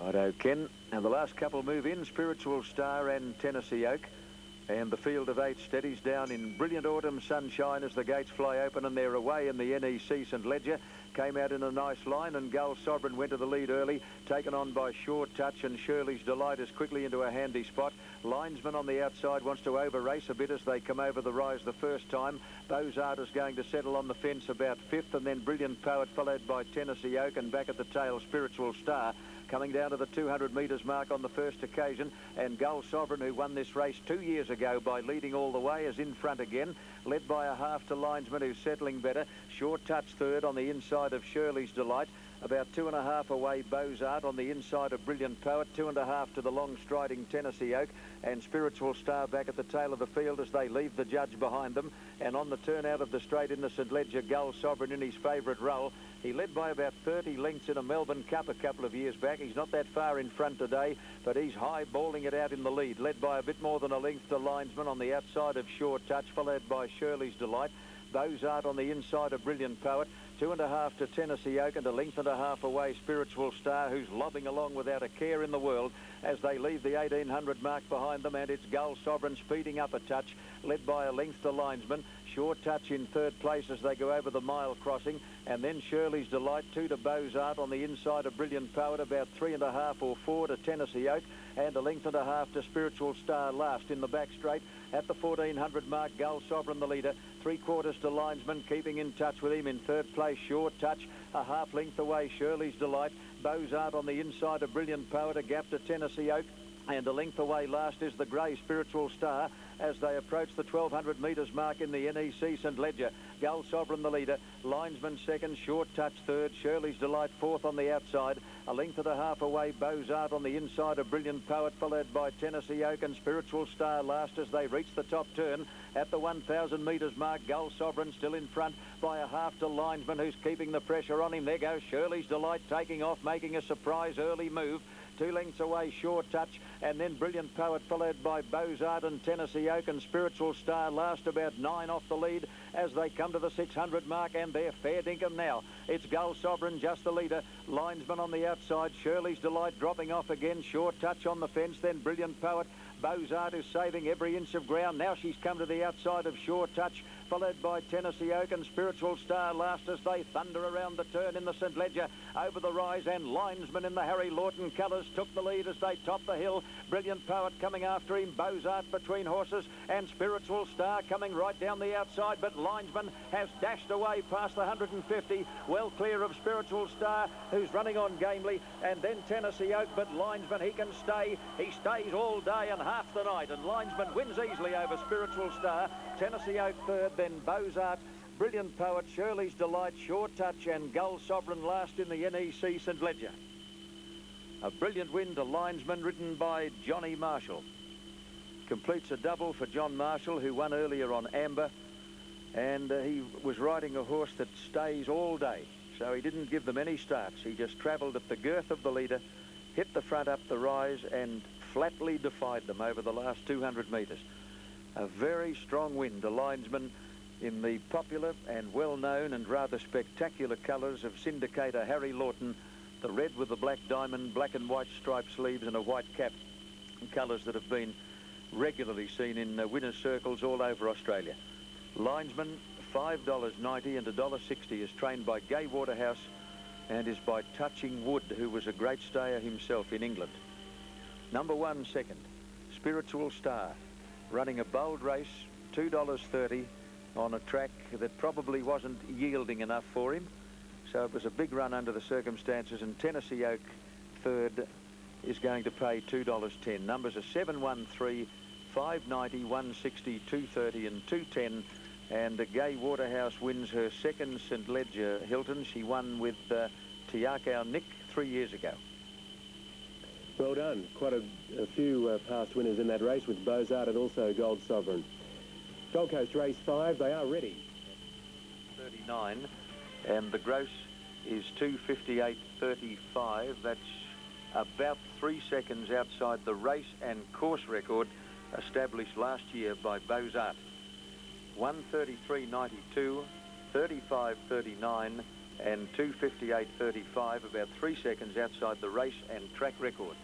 Righto, Ken. And the last couple move in, Spiritual Star and Tennessee Oak. And the field of eight steadies down in brilliant autumn sunshine as the gates fly open and they're away in the NEC St Leger. Came out in a nice line and Gull Sovereign went to the lead early, taken on by Short Touch and Shirley's Delight is quickly into a handy spot. Linesman on the outside wants to over race a bit as they come over the rise the first time. Bozart is going to settle on the fence about fifth and then Brilliant Poet followed by Tennessee Oak and back at the tail Spiritual Star coming down to the 200 metres mark on the first occasion. And Gull Sovereign, who won this race two years ago by leading all the way, is in front again, led by a half to linesman who's settling better. Short touch third on the inside of Shirley's Delight. About two and a half away, Bozart on the inside of Brilliant Poet. Two and a half to the long striding Tennessee Oak. And Spiritual Star back at the tail of the field as they leave the judge behind them. And on the turn out of the straight in the St Leger, Gull Sovereign in his favourite role. He led by about 30 lengths in a Melbourne Cup a couple of years back. He's not that far in front today, but he's high balling it out in the lead, led by a bit more than a length to linesman on the outside of Short Touch, followed by Shirley's Delight. Bozart on the inside of Brilliant Poet. Two and a half to Tennessee Oak and a length and a half away Spiritual Star, who's lobbing along without a care in the world as they leave the 1800 mark behind them. And it's Gull Sovereign speeding up a touch, led by a length to linesman. Short touch in third place as they go over the mile crossing. And then Shirley's Delight, two to Bozart on the inside of Brilliant Poet, about three and a half or four to Tennessee Oak, and a length and a half to Spiritual Star last in the back straight. At the 1400 mark, Gull Sovereign the leader, three quarters to linesman, keeping in touch with him in third place. Short touch, a half length away, Shirley's Delight. Bozart on the inside of Brilliant Poet, a gap to Tennessee Oak. And a length away last is the grey Spiritual Star as they approach the 1200 metres mark in the NEC St Leger. Gull Sovereign the leader, Linesman second, Short Touch third, Shirley's Delight fourth on the outside, a length and a half away, Bozart on the inside, a brilliant poet followed by Tennessee Oak and Spiritual Star last as they reach the top turn at the 1000 metres mark. Gull Sovereign still in front by a half to Linesman who's keeping the pressure on him. There goes Shirley's Delight taking off, making a surprise early move two lengths away, Short Touch, and then Brilliant Poet followed by Bozart and Tennessee Oak and Spiritual Star last about nine off the lead as they come to the 600 mark and they're fair dinkum now. It's Gull Sovereign just the leader, Linesman on the outside, Shirley's Delight dropping off again, Short Touch on the fence, then Brilliant Poet, Bozart is saving every inch of ground. Now she's come to the outside of Short Touch, followed by Tennessee Oak and Spiritual Star last as they thunder around the turn in the St Leger. Over the rise and Linesman in the Harry Lawton colours took the lead as they top the hill. Brilliant Poet coming after him. Bozart between horses and Spiritual Star coming right down the outside. But Linesman has dashed away past the 150. Well clear of Spiritual Star who's running on gamely. And then Tennessee Oak. But Linesman, he can stay. He stays all day and half the night. And Linesman wins easily over Spiritual Star. Tennessee Oak third then Bozart, Brilliant Poet, Shirley's Delight, Short Touch and Gull Sovereign last in the NEC St Leger. A brilliant win to linesman ridden by Johnny Marshall. Completes a double for John Marshall who won earlier on Amber and uh, he was riding a horse that stays all day so he didn't give them any starts. He just travelled at the girth of the leader, hit the front up the rise and flatly defied them over the last 200 metres. A very strong win to linesman in the popular and well-known and rather spectacular colours of syndicator Harry Lawton, the red with the black diamond, black and white striped sleeves and a white cap, colours that have been regularly seen in uh, winners' circles all over Australia. Linesman, $5.90 and $1.60 is trained by Gai Waterhouse and is by Touching Wood, who was a great stayer himself in England. Number one, second, Spiritual Star, running a bold race, $2.30 on a track that probably wasn't yielding enough for him. So it was a big run under the circumstances, and Tennessee Oak third is going to pay $2.10. Numbers are 713, 590, 160, 230 and 210. And Gai Waterhouse wins her second St Leger Hilton. She won with uh, Te Akau Nick three years ago. Well done. Quite a, a few uh, past winners in that race with Bozart and also Gold Sovereign. Gold Coast race five, they are ready. 39 and the gross is 258.35. That's about three seconds outside the race and course record established last year by Bozart. 133.92, 35.39, and 258.35, about three seconds outside the race and track record.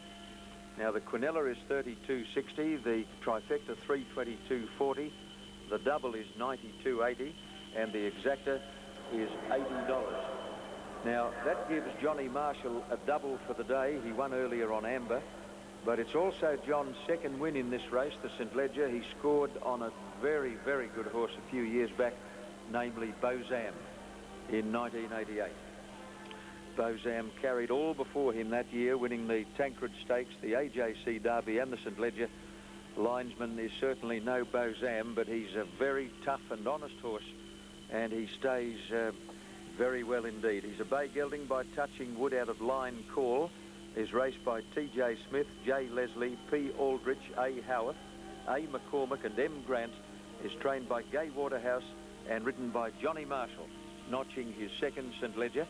Now the Quinella is 32.60, the trifecta 322.40, the double is 92.80, and the exacta is $80. Now that gives Johnny Marshall a double for the day. He won earlier on Amber, but it's also John's second win in this race, the St. Leger. He scored on a very, very good horse a few years back, namely Beau Zam in 1988. Beau Zam carried all before him that year, winning the Tancred Stakes, the AJC Derby and the St. Leger. Linesman is certainly no Beau Zam, but he's a very tough and honest horse, and he stays uh, very well indeed. He's a bay gelding by touching wood out of line call, is raced by T.J. Smith, J. Leslie, P. Aldrich, A. Howarth, A. McCormick and M. Grant, is trained by Gai Waterhouse and ridden by Johnny Marshall notching his second St. Leger.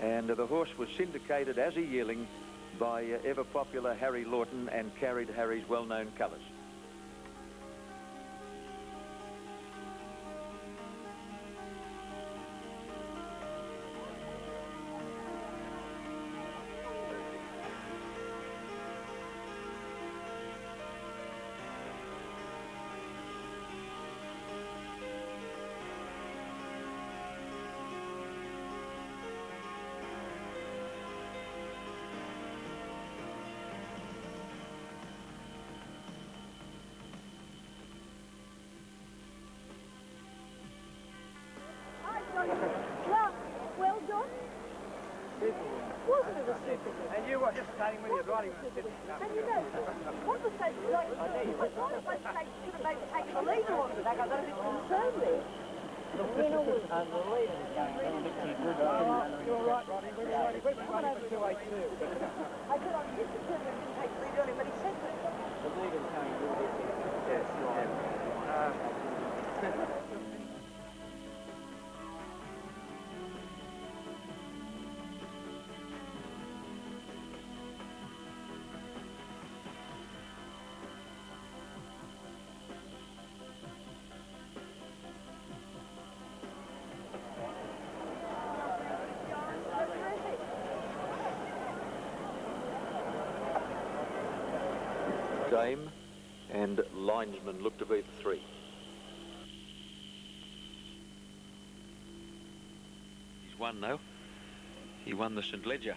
And uh, the horse was syndicated as a yearling by uh, ever popular Harry Lawton and carried Harry's well-known colours. And you were just saying when you're riding And you know, what was that like? I thought it was like should have maybe taken the leader on it. I got a bit concerned there. Uh, the winner was and the leader was going a little bit too good. You're right, Ronnie. We were riding. We were running for 282. I said, I'm disappointed I didn't take the leader on him, but he said that. The leader's going a little bit too And Linesman look to be the three. He's won though. He won the St. Leger.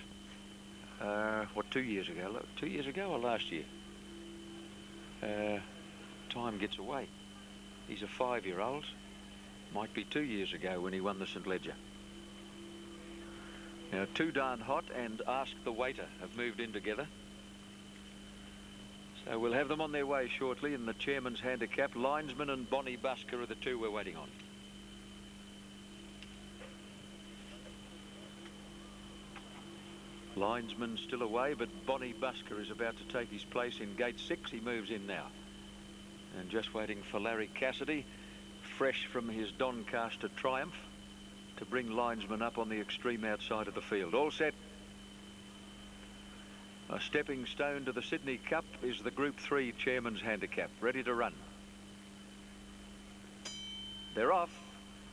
Uh, what, two years ago? Look, Two years ago or last year? Uh, time gets away. He's a five-year-old. Might be two years ago when he won the St. Leger. Now, Too Darn Hot and Ask the Waiter have moved in together. So we'll have them on their way shortly in the chairman's handicap. Linesman and Bonnie Busker are the two we're waiting on. Linesman still away, but Bonnie Busker is about to take his place in gate six. He moves in now. And just waiting for Larry Cassidy, fresh from his Doncaster triumph, to bring Linesman up on the extreme outside of the field. All set. A stepping stone to the Sydney Cup is the Group 3 Chairman's Handicap, ready to run. They're off.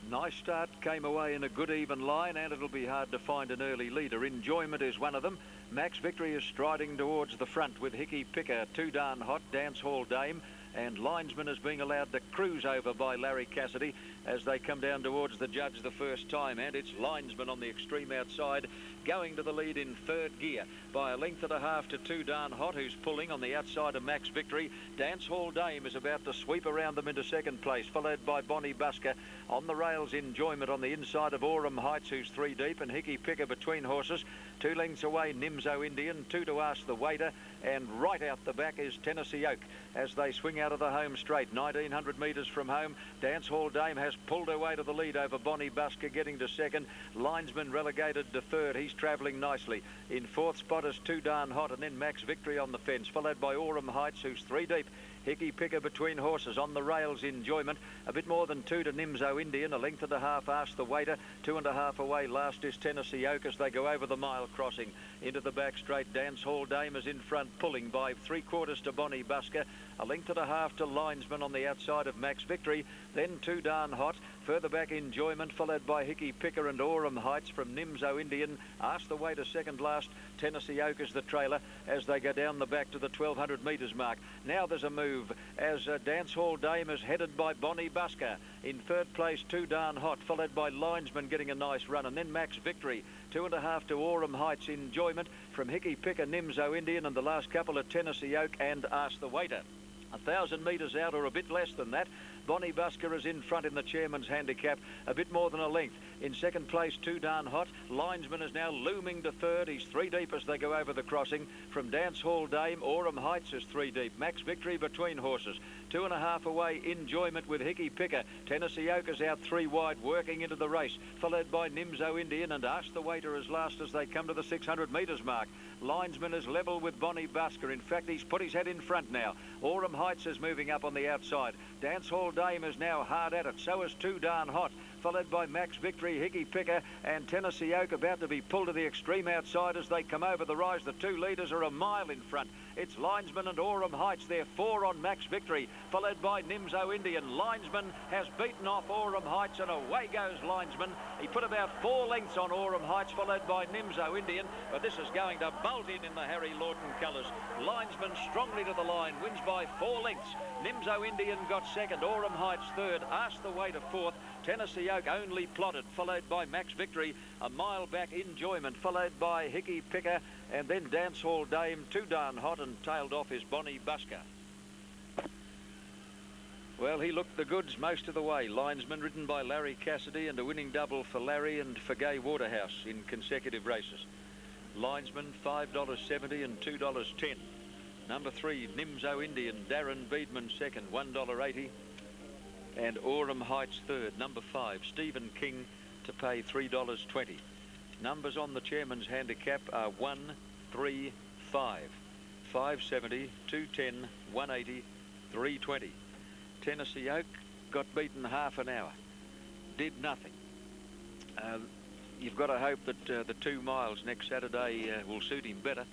Nice start, came away in a good even line, and it'll be hard to find an early leader. Enjoyment is one of them. Max Victory is striding towards the front with Hickey Picker, Too Darn Hot, Dance Hall Dame, and Linesman is being allowed to cruise over by Larry Cassidy as they come down towards the judge the first time. And it's Linesman on the extreme outside going to the lead in third gear by a length and a half to Too Darn Hot, who's pulling on the outside of Max Victory. Dance Hall Dame is about to sweep around them into second place, followed by Bonnie Busker. On the rails, Enjoyment on the inside of Aurum Heights, who's three deep, and Hickey Picker between horses. Two lengths away, Nimzo Indian, two to ask the waiter, and right out the back is Tennessee Oak as they swing out of the home straight. 1900 metres from home, Dance Hall Dame has pulled her way to the lead over Bonnie Busker, getting to second. Linesman relegated to third. He's travelling nicely. In fourth spot is Too Darn Hot, and then Max Victory on the fence, followed by Aurum Heights, who's three deep. Hickey Picker between horses on the rails. Enjoyment. A bit more than two to Nimzo Indian. A length and a half. Ask the waiter. Two and a half away. Last is Tennessee Oak as they go over the mile crossing into the back straight. Dance Hall Dame is in front, pulling by three quarters to Bonnie Busker. A length and a half to Linesman on the outside of Max Victory. Then Too Darn Hot. Further back, Enjoyment, followed by Hickey Picker and Aurum Heights from Nimzo Indian. Ask the way to second last. Tennessee Oak is the trailer as they go down the back to the 1200 metres mark. Now there's a move as uh, Dance Hall Dame is headed by Bonnie Busker. In third place, Too Darn Hot, followed by Linesman getting a nice run. And then Max Victory, two and a half to Aurum Heights Enjoyment from Hickey Picker, Nimzo Indian, and the last couple of Tennessee Oak and Ask the Waiter. A thousand metres out or a bit less than that. Bonnie Busker is in front in the chairman's handicap, a bit more than a length. In second place, Too Darn Hot. Linesman is now looming to third. He's three deep as they go over the crossing. From Dance Hall Dame, Aurum Heights is three deep. Max Victory between horses. Two and a half away, Enjoyment with Hickey Picker. Tennessee Oak is out three wide, working into the race, followed by Nimzo Indian and Ask the Waiter as last as they come to the 600 metres mark. Linesman is level with Bonnie Busker. In fact, he's put his head in front now. Aurum Heights is moving up on the outside. Dance Hall Dame is now hard at it. So is Too Darn Hot followed by Max Victory, Hickey Picker and Tennessee Oak about to be pulled to the extreme outside as they come over the rise. The two leaders are a mile in front. It's Linesman and Aurum Heights. They're four on Max Victory, followed by Nimzo Indian. Linesman has beaten off Aurum Heights and away goes Linesman. He put about four lengths on Aurum Heights, followed by Nimzo Indian, but this is going to bolt in in the Harry Lawton colours. Linesman strongly to the line, wins by four lengths. Nimzo Indian got second, Aurum Heights third, asked the way to fourth. Tennessee Oak only plotted, followed by Max Victory. A mile back, Enjoyment, followed by Hickey Picker, and then Dance Hall Dame, too darn hot, and tailed off his Bonnie Busker. Well, he looked the goods most of the way. Linesman ridden by Larry Cassidy and a winning double for Larry and for Gai Waterhouse in consecutive races. Linesman, $5.70 and $2.10. Number three, Nimzo Indian, Darren Beadman second, $1.80 and Aurum Heights third. Number five, Stephen King to pay $3.20. Numbers on the chairman's handicap are 1, 3, 5, 570, 210, 180, 320. Tennessee Oak got beaten half an hour. Did nothing. Uh, you've got to hope that uh, the two miles next Saturday uh, will suit him better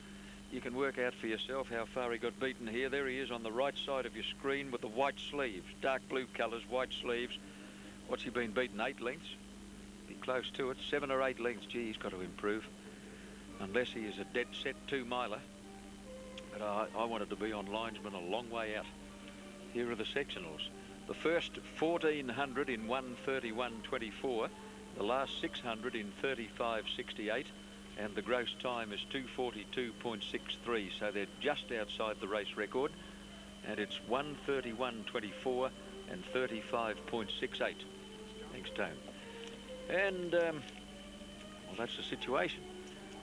you can work out for yourself how far he got beaten here. There he is on the right side of your screen with the white sleeves, dark blue colours, white sleeves. What's he been beaten? Eight lengths? Be close to it. Seven or eight lengths. Gee, he's got to improve. Unless he is a dead set two-miler. But I, I wanted to be on linesman a long way out. Here are the sectionals. The first 1400 in 131.24. The last 600 in 35.68 and the gross time is 242.63 so they're just outside the race record. And it's 131.24 and 35.68 thanks Tone and um, well that's the situation.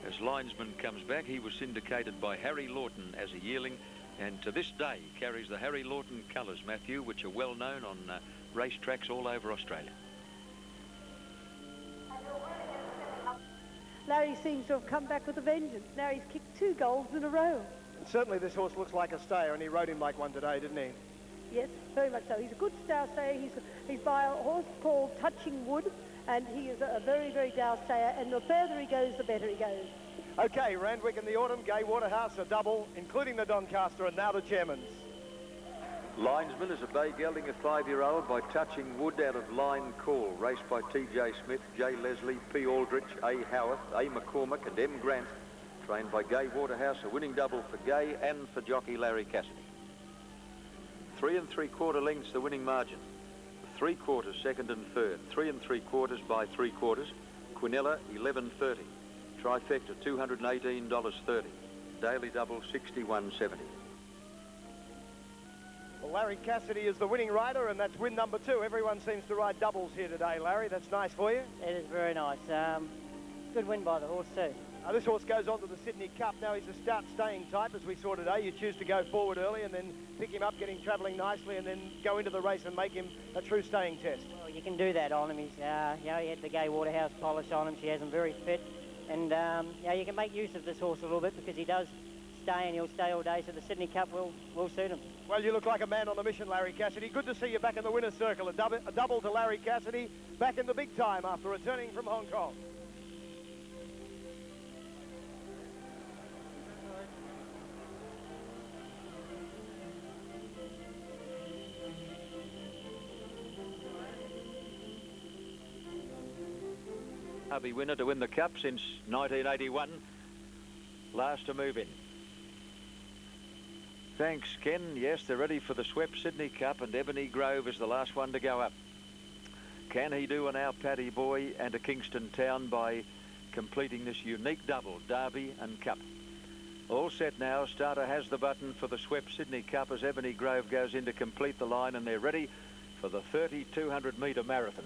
As linesman comes back he was syndicated by Harry Lawton as a yearling and to this day carries the Harry Lawton colours Matthew which are well known on uh, racetracks all over Australia Larry seems to have come back with a vengeance. Now he's kicked two goals in a row. certainly this horse looks like a stayer, and he rode him like one today, didn't he? Yes, very much so. He's a good star stayer. He's, he's by a horse called Touching Wood, and he is a very, very dour stayer, and the further he goes, the better he goes. Okay, Randwick in the autumn, Gai Waterhouse, a double, including the Doncaster, and now the Chairman's. Linesman is a bay gelding, a five-year-old by touching wood out of line call. Raced by T.J. Smith, J. Leslie, P. Aldrich, A. Howarth, A. McCormick and M. Grant. Trained by Gai Waterhouse, a winning double for Gai and for jockey Larry Cassidy. Three and three-quarter lengths the winning margin. Three quarters second and third. Three and three quarters by three quarters. Quinella 11.30. Trifecta $218.30. Daily double 61.70. Well, Larry Cassidy is the winning rider, and that's win number two. Everyone seems to ride doubles here today, Larry. That's nice for you. It is very nice. Um, good win by the horse too. Uh, this horse goes on to the Sydney Cup. Now he's a start staying type, as we saw today. You choose to go forward early and then pick him up, get him travelling nicely, and then go into the race and make him a true staying test. Well, you can do that on him. He's, uh, you know, he had the Gai Waterhouse polish on him. She has him very fit. And, um, you know, you can make use of this horse a little bit because he does stay and he'll stay all day, so the Sydney Cup will, will suit him. Well, you look like a man on a mission, Larry Cassidy. Good to see you back in the winner's circle. A double, a double to Larry Cassidy, back in the big time after returning from Hong Kong. Derby winner to win the Cup since 1981. Last to move in. Thanks, Ken. Yes, they're ready for the Swept Sydney Cup, and Ebony Grove is the last one to go up. Can he do an our Paddy Boy and a Kingston Town by completing this unique double, Derby and Cup? All set now. Starter has the button for the Swept Sydney Cup as Ebony Grove goes in to complete the line, and they're ready for the 3,200 metre marathon.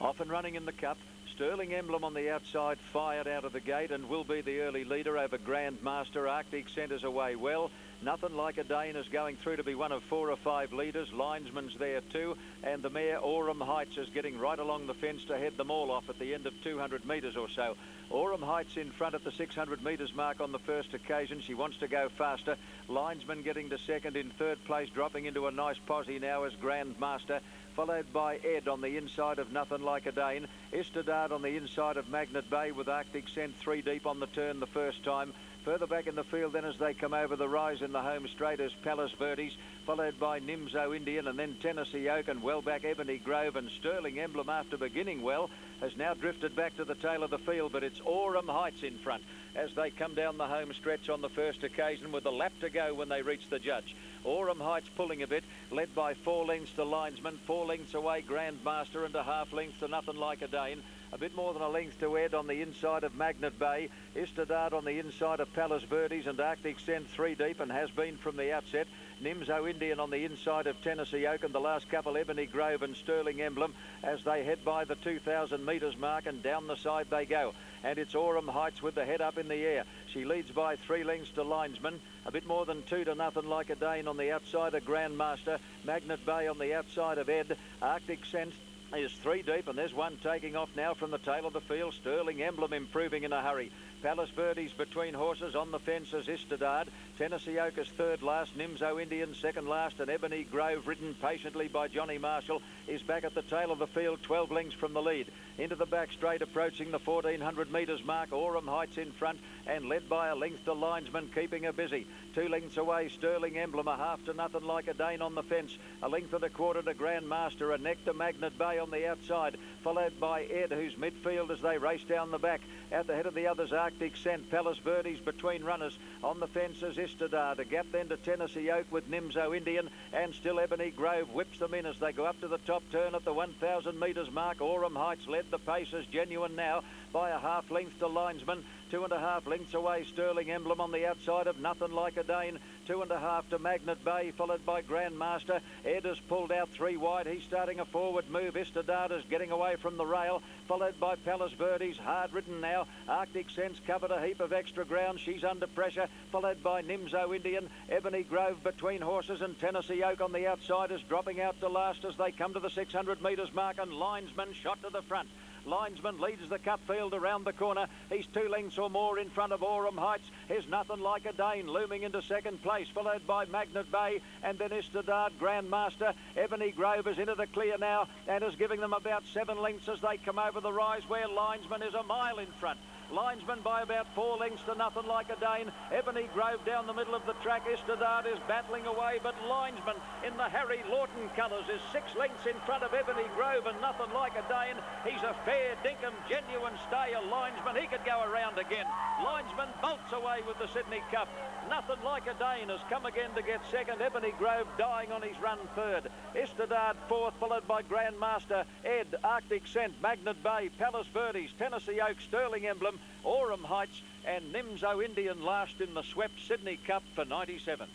Off and running in the Cup. Sterling Emblem on the outside, fired out of the gate and will be the early leader over Grandmaster. Arctic centres away well. Nothing like a Dane is going through to be one of four or five leaders. Linesman's there too. And the mare Aurum Heights is getting right along the fence to head them all off at the end of 200 metres or so. Aurum Heights in front at the 600 metres mark on the first occasion. She wants to go faster. Linesman getting to second in third place, dropping into a nice posse now as Grandmaster followed by Ed on the inside of Nothing Like a Dane. Estadard on the inside of Magnet Bay with Arctic Scent three deep on the turn the first time. Further back in the field then as they come over the rise in the home straight as Palace Verdes, followed by Nimzo Indian and then Tennessee Oak and well back Ebony Grove and Sterling Emblem after beginning well has now drifted back to the tail of the field but it's Aurum Heights in front as they come down the home stretch on the first occasion with a lap to go when they reach the judge. Aurum Heights pulling a bit, led by four lengths to Linesman, four lengths away Grandmaster and a half length to Nothing Like a Dane. A bit more than a length to Ed on the inside of Magnet Bay. Istadard on the inside of Palace Verdes and Arctic Scent three deep and has been from the outset. Nimzo Indian on the inside of Tennessee Oak and the last couple Ebony Grove and Sterling Emblem as they head by the 2,000 metres mark and down the side they go. And it's Aurum Heights with the head up in the air. She leads by three lengths to Linesman. A bit more than two to nothing like a Dane on the outside of Grandmaster. Magnet Bay on the outside of Ed. Arctic Scent is three deep and there's one taking off now from the tail of the field. Sterling Emblem improving in a hurry. Palace Verdes between horses on the fence as Istadard. Tennessee Oak is third last. Nimzo Indian second last. And Ebony Grove ridden patiently by Johnny Marshall is back at the tail of the field 12 lengths from the lead. Into the back straight approaching the 1400 metres mark. Aurum Heights in front and led by a length to linesman keeping her busy. Two lengths away Sterling Emblem a half to nothing like a Dane on the fence. A length and a quarter to Grandmaster. A neck to Magnet Bay on the outside followed by Ed who's midfield as they race down the back. At the head of the others Arctic Scent, Palace Verdes between runners. On the fences, Istadar. The gap then to Tennessee Oak with Nimzo Indian and still Ebony Grove whips them in as they go up to the top turn at the 1,000 metres mark. Aurum Heights led the pace as genuine now by a half length to linesman. Two and a half lengths away, Sterling Emblem on the outside of Nothing Like a Dane. Two and a half to Magnet Bay, followed by Grandmaster. Ed has pulled out three wide. He's starting a forward move. Istadada's getting away from the rail, followed by Palace Verdes. Hard ridden now. Arctic Scent covered a heap of extra ground. She's under pressure, followed by Nimzo Indian. Ebony Grove between horses and Tennessee Oak on the outside is dropping out to last as they come to the 600 metres mark and Linesman shot to the front. Linesman leads the cup field around the corner. He's two lengths or more in front of Aurum Heights. Here's nothing like a Dane looming into second place, followed by Magnet Bay and then Istadard Grandmaster. Ebony Grove is into the clear now and is giving them about seven lengths as they come over the rise where Linesman is a mile in front. Linesman by about four lengths to nothing like a Dane. Ebony Grove down the middle of the track. Istadard is battling away, but Linesman in the Harry Lawton colours is six lengths in front of Ebony Grove and nothing like a Dane. He's a fair dinkum, genuine stayer. Linesman, he could go around again. Linesman bolts away with the Sydney Cup. Nothing like a Dane has come again to get second. Ebony Grove dying on his run third. Istadard fourth, followed by Grandmaster, Ed, Arctic Scent, Magnet Bay, Palace Verdes, Tennessee Oak, Sterling Emblem, Aurum Heights and Nimzo Indian last in the swept Sydney Cup for 97.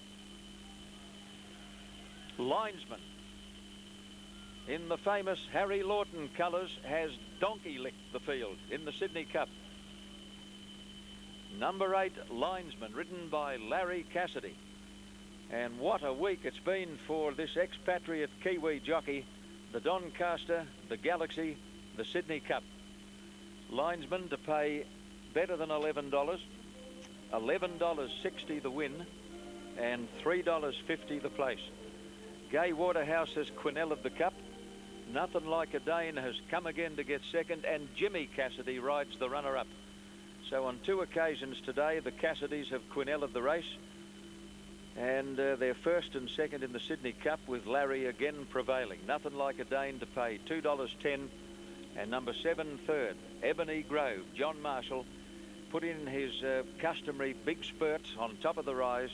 Linesman in the famous Harry Lawton colours has donkey licked the field in the Sydney Cup. Number eight linesman ridden by Larry Cassidy. And what a week it's been for this expatriate Kiwi jockey, the Doncaster, the Galaxy, the Sydney Cup. Linesman to pay better than $11. $11.60 the win and $3.50 the place. Gai Waterhouse has Quinell of the Cup. Nothing Like a Dane has come again to get second and Jimmy Cassidy rides the runner-up. So on two occasions today, the Cassidys have Quinell of the race and uh, they're first and second in the Sydney Cup with Larry again prevailing. Nothing Like a Dane to pay $2.10 and number seven third, Ebony Grove, John Marshall put in his uh, customary big spurt on top of the rise,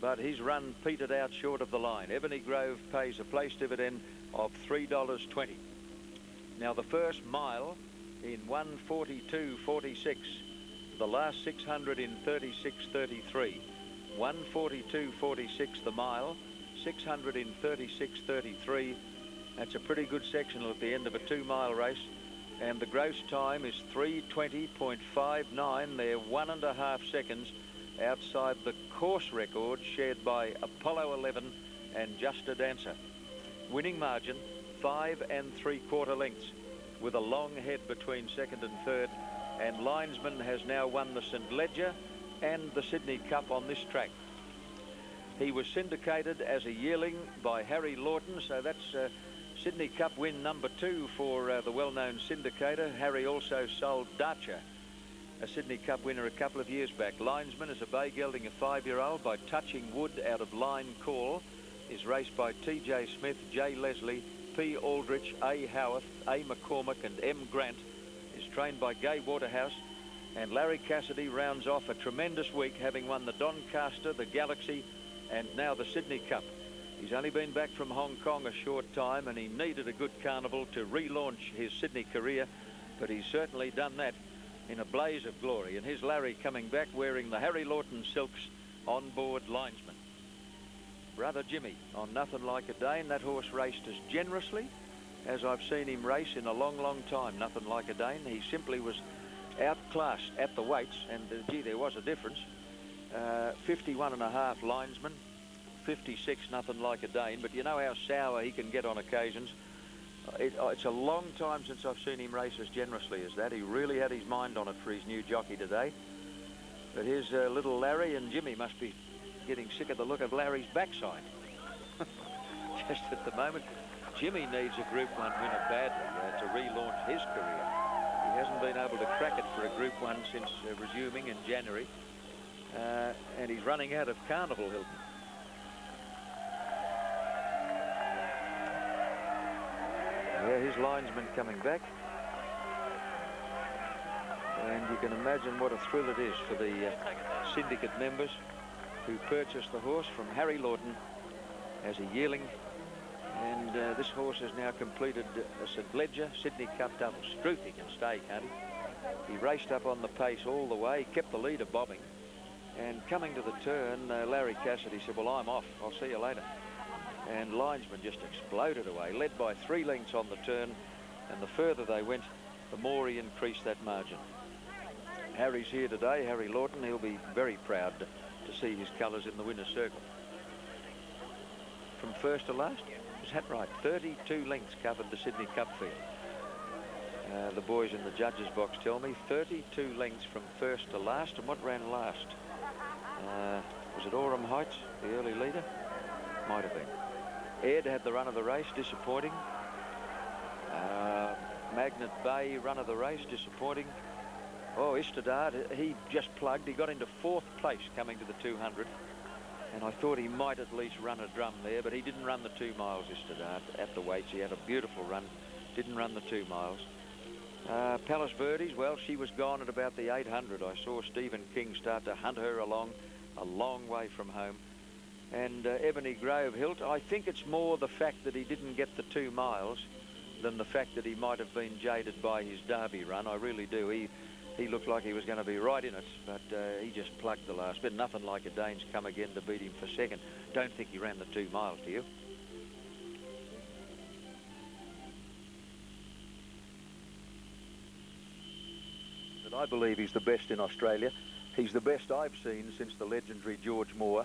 but his run petered out short of the line. Ebony Grove pays a place dividend of $3.20. Now the first mile in 142.46, the last 600 in 36.33. 142.46 the mile, 600 in 36.33. That's a pretty good sectional at the end of a two-mile race and the gross time is 320.59. They're one and a half seconds outside the course record shared by Apollo 11 and Just a Dancer. Winning margin, five and three quarter lengths with a long head between second and third. And Linesman has now won the St. Leger and the Sydney Cup on this track. He was syndicated as a yearling by Harry Lawton, so that's uh, Sydney Cup win number two for uh, the well-known syndicator. Harry also sold Daacha, a Sydney Cup winner a couple of years back. Linesman is a bay gelding, a five-year-old by Touching Wood out of Line Call. Is raced by T.J. Smith, J. Leslie, P. Aldrich, A. Howarth, A. McCormick and M. Grant. Is trained by Gai Waterhouse. And Larry Cassidy rounds off a tremendous week, having won the Doncaster, the Galaxy, and now the Sydney Cup. He's only been back from Hong Kong a short time and he needed a good carnival to relaunch his Sydney career, but he's certainly done that in a blaze of glory. And here's Larry coming back wearing the Harry Lawton silks on board linesman. Brother Jimmy on Nothing Like a Dane. That horse raced as generously as I've seen him race in a long, long time. Nothing Like a Dane. He simply was outclassed at the weights and uh, gee, there was a difference. Uh, 51 and a half linesman, 56, nothing like a Dane, but you know how sour he can get on occasions. Uh, it, uh, it's a long time since I've seen him race as generously as that. He really had his mind on it for his new jockey today. But here's uh, little Larry, and Jimmy must be getting sick of the look of Larry's backside. Just at the moment, Jimmy needs a Group 1 winner badly uh, to relaunch his career. He hasn't been able to crack it for a Group 1 since uh, resuming in January. Uh, and he's running out of Carnival Hilton. Yeah, his linesman coming back. And you can imagine what a thrill it is for the uh, syndicate members who purchased the horse from Harry Lawton as a yearling. And uh, this horse has now completed a St. Leger Sydney Cup double. Struth he can stay, can he? He raced up on the pace all the way, kept the leader bobbing. And coming to the turn, uh, Larry Cassidy said, well, I'm off. I'll see you later and linesman just exploded away, led by three lengths on the turn, and the further they went, the more he increased that margin. Harry's here today, Harry Lawton. He'll be very proud to, see his colours in the winner's circle. From first to last? Is that right? 32 lengths covered the Sydney Cup field. Uh, the boys in the judges box tell me 32 lengths from first to last. And what ran last? Uh, was it Aurum Heights, the early leader? Might have been. Ed had the run of the race, disappointing. Uh, Magnet Bay run of the race, disappointing. Oh, Istedard, he just plugged. He got into fourth place coming to the 200. And I thought he might at least run a drum there, but he didn't run the two miles, Istedard, at the weights. He had a beautiful run, didn't run the two miles. Uh, Palace Birdies, well, she was gone at about the 800. I saw Stephen King start to hunt her along a long way from home and uh, Ebony Grove Hilt. I think it's more the fact that he didn't get the two miles than the fact that he might have been jaded by his Derby run. I really do. He he looked like he was going to be right in it, but uh, he just plugged the last bit. Nothing like a Dane's come again to beat him for second. Don't think he ran the two miles, do you? But I believe he's the best in Australia. He's the best I've seen since the legendary George Moore.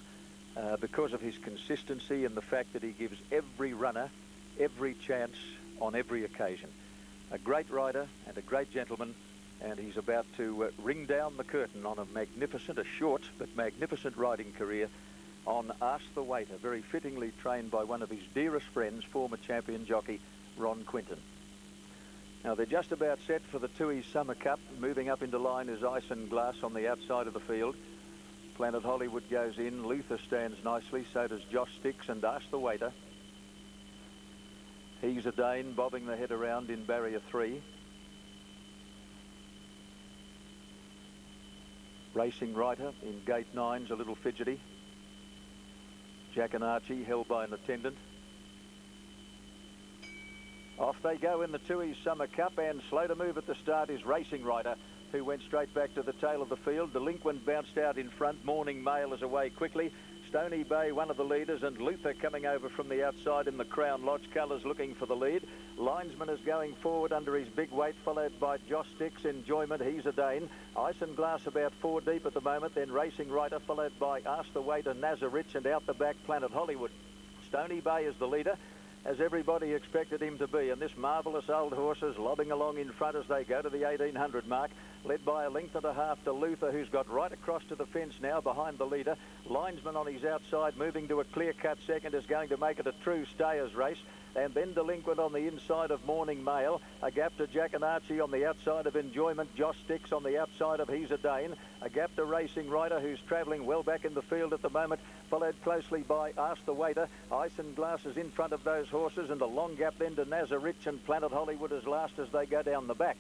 Uh, because of his consistency and the fact that he gives every runner every chance on every occasion. A great rider and a great gentleman, and he's about to uh, ring down the curtain on a magnificent, a short but magnificent riding career on Ask the Waiter, very fittingly trained by one of his dearest friends, former champion jockey Ron Quinton. Now they're just about set for the Tooheys Summer Cup. Moving up into line is Ice and Glass on the outside of the field. Planet Hollywood goes in. Luther stands nicely. So does Josh Sticks and Ask the Waiter. He's a Dane bobbing the head around in barrier three. Racing Writer in gate nine's a little fidgety. Jack and Archie held by an attendant. Off they go in the Tooheys Summer Cup and slow to move at the start is Racing Rider who went straight back to the tail of the field. Delinquent bounced out in front. Morning Mail is away quickly. Stony Bay, one of the leaders, and Luther coming over from the outside in the Crown Lodge colours looking for the lead. Linesman is going forward under his big weight, followed by Josh Sticks. Enjoyment, he's a Dane. Ice and Glass about four deep at the moment, then Racing Rider, followed by Ask the Waiter, Nazarich, and out the back, Planet Hollywood. Stony Bay is the leader as everybody expected him to be. And this marvellous old horse is lobbing along in front as they go to the 1800 mark, led by a length and a half to Luther, who's got right across to the fence now behind the leader. Linesman on his outside, moving to a clear-cut second, is going to make it a true stayers race and then Delinquent on the inside of Morning Mail. A gap to Jack and Archie on the outside of Enjoyment. Josh Sticks on the outside of He's a Dane. A gap to Racing Rider, who's travelling well back in the field at the moment, followed closely by Ask the Waiter. Ice and Glasses in front of those horses, and a long gap then to Nazarich and Planet Hollywood as last as they go down the back.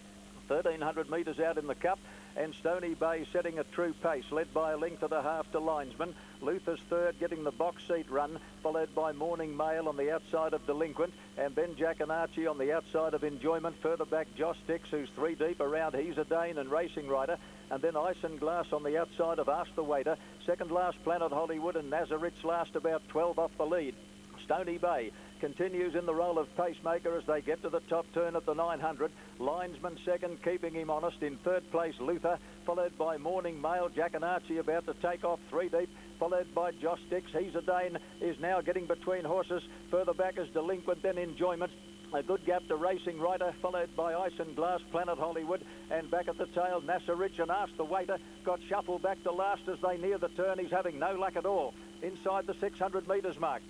1,300 metres out in the cup and Stony Bay setting a true pace, led by a length and a half to Linesman. Luther's third, getting the box seat run, followed by Morning Mail on the outside of Delinquent, and then Jack and Archie on the outside of Enjoyment. Further back, Josh Sticks, who's three deep around He's a Dane and Racing Rider, and then Ice and Glass on the outside of Ask the Waiter. Second last, Planet Hollywood, and Nazarich last about 12 off the lead. Stony Bay continues in the role of pacemaker as they get to the top turn at the 900. Linesman second, keeping him honest. In third place, Luther, followed by Morning Mail. Jack and Archie about to take off three deep, followed by Josh Dix. He's a Dane, is now getting between horses. Further back is Delinquent, then Enjoyment. A good gap to Racing Rider, followed by Ice and Glass, Planet Hollywood, and back at the tail, Nasser and Ask the Waiter got shuffled back to last as they near the turn. He's having no luck at all inside the 600 metres mark.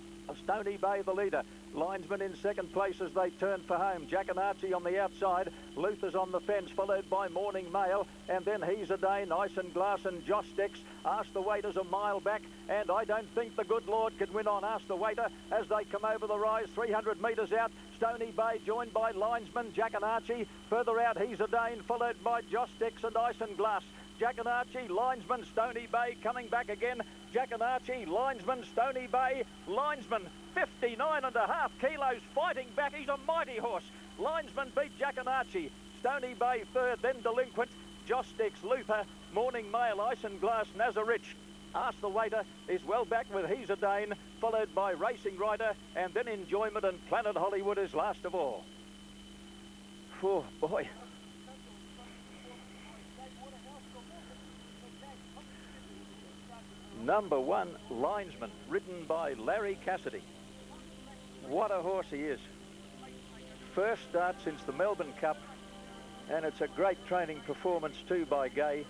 Stony Bay the leader. Linesman in second place as they turn for home. Jack and Archie on the outside. Luther's on the fence, followed by Morning Mail. And then he's a day, Nice and Glass and Sticks. Ask the waiters a mile back. And I don't think the good Lord can win on Ask the Waiter as they come over the rise 300 metres out. Stony Bay joined by Linesman, Jack and Archie. Further out, he's a Dane, followed by Sticks and Ice and Glass. Jack and Archie, linesman, Stony Bay coming back again. Jack and Archie, linesman, Stony Bay, linesman, 59 and a half kilos, fighting back. He's a mighty horse. Linesman beat Jack and Archie. Stony Bay third, then Delinquent. Sticks, Luther, Morning Mail, Ice and Glass, Nazarich. Ask the Waiter is well back with He's a Dane, followed by Racing Rider, and then Enjoyment and Planet Hollywood is last of all. Oh, boy. Number one, linesman, ridden by Larry Cassidy. What a horse he is. First start since the Melbourne Cup, and it's a great training performance too by Gai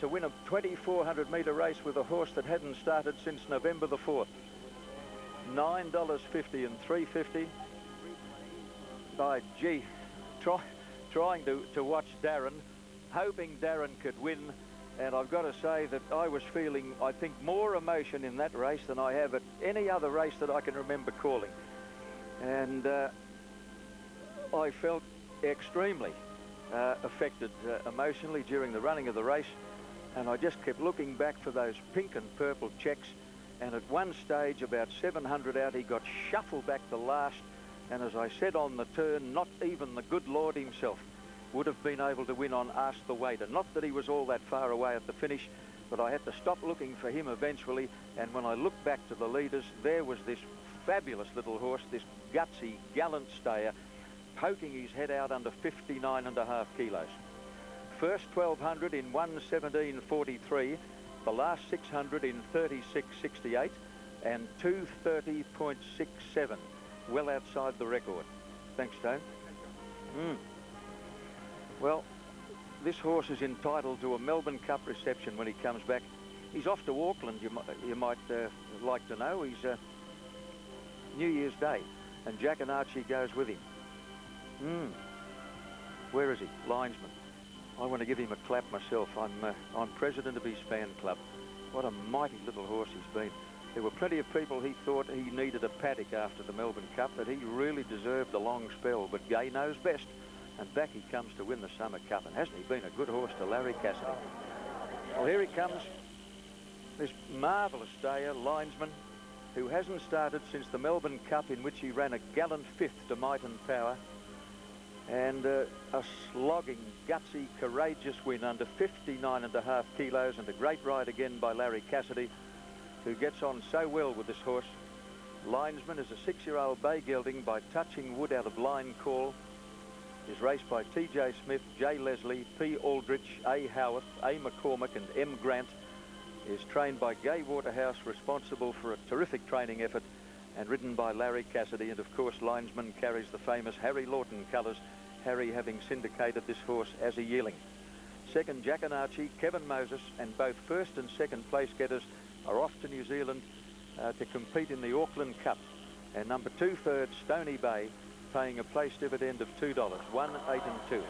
to win a 2400 metre race with a horse that hadn't started since November the 4th. $9.50 and 350 by gee, try, trying to, to watch Darren, hoping Darren could win and I've got to say that I was feeling, I think, more emotion in that race than I have at any other race that I can remember calling. And uh, I felt extremely uh, affected uh, emotionally during the running of the race. And I just kept looking back for those pink and purple checks. And at one stage, about 700 out, he got shuffled back to last. And as I said on the turn, not even the good Lord himself would have been able to win on Ask the Waiter. Not that he was all that far away at the finish, but I had to stop looking for him eventually. And when I looked back to the leaders, there was this fabulous little horse, this gutsy, gallant stayer, poking his head out under 59 and a half kilos. First 1200 in 117.43, the last 600 in 36.68, and 230.67, well outside the record. Thanks, Stone. Mm. Well, this horse is entitled to a Melbourne Cup reception when he comes back. He's off to Auckland, you, might, you might uh, like to know. He's uh, New Year's Day, and Jack and Archie goes with him. Hmm. Where is he? Linesman. I want to give him a clap myself. I'm, uh, I'm president of his fan club. What a mighty little horse he's been. There were plenty of people he thought he needed a paddock after the Melbourne Cup, but he really deserved a long spell, but Gai knows best. And back he comes to win the Summer Cup. And hasn't he been a good horse to Larry Cassidy? Well, here he comes. This marvellous stayer, linesman, who hasn't started since the Melbourne Cup in which he ran a gallant fifth to Might and Power. And uh, a slogging, gutsy, courageous win under 59 and a half kilos and a great ride again by Larry Cassidy who gets on so well with this horse. Linesman is a six-year-old bay gelding by touching wood out of line call. Is raced by T.J. Smith, J. Leslie, P. Aldrich, A. Howarth, A. McCormick and M. Grant. Is trained by Gai Waterhouse, responsible for a terrific training effort and ridden by Larry Cassidy. And of course, Linesman carries the famous Harry Lawton colours, Harry having syndicated this horse as a yearling. Second, Jack and Archie, Kevin Moses, and both first and second place getters are off to New Zealand uh, to compete in the Auckland Cup. And number two third, Stony Bay, paying a place dividend of $2, one, eight and two.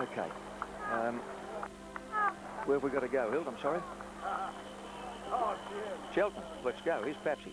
Okay. Um, where have we got to go? Hild, I'm sorry? Uh, oh, Cheltenham. Let's go. Here's Papsy.